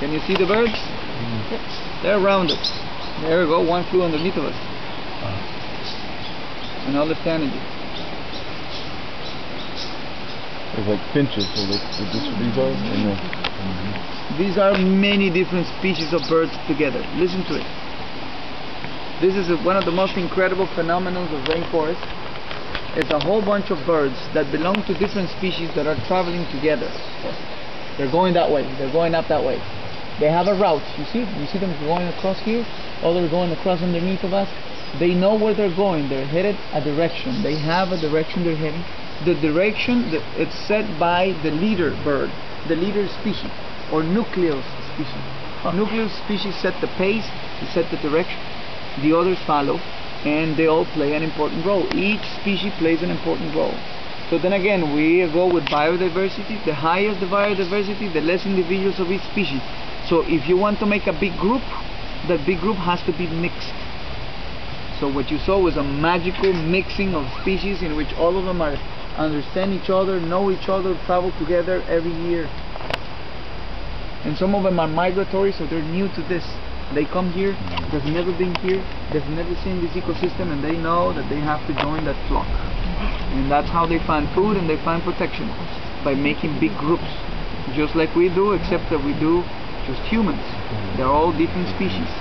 Can you see the birds? Yep. They're rounded. There we go, one flew underneath of us. And all the energy. It's like finches, so these are? Or no? These are many different species of birds together. Listen to it. This is a, one of the most incredible phenomena of rainforest. It's a whole bunch of birds that belong to different species that are traveling together. They're going that way. They're going up that way. They have a route. You see? You see them going across here? Or they're going across underneath of us? They know where they're going. They're headed a direction. They have a direction they're heading. The direction that it's set by the leader bird, the leader species, or nucleus species. Nucleus species set the pace, they set the direction. The others follow, and they all play an important role. Each species plays an important role. So then again, we go with biodiversity. The higher the biodiversity, the less individuals of each species. So if you want to make a big group, that big group has to be mixed. So what you saw was a magical mixing of species in which all of them are understand each other, know each other, travel together every year. And some of them are migratory, so they're new to this. They come here, they've never been here, they've never seen this ecosystem, and they know that they have to join that flock. And that's how they find food and they find protection, by making big groups. Just like we do, except that we do just humans. They're all different species.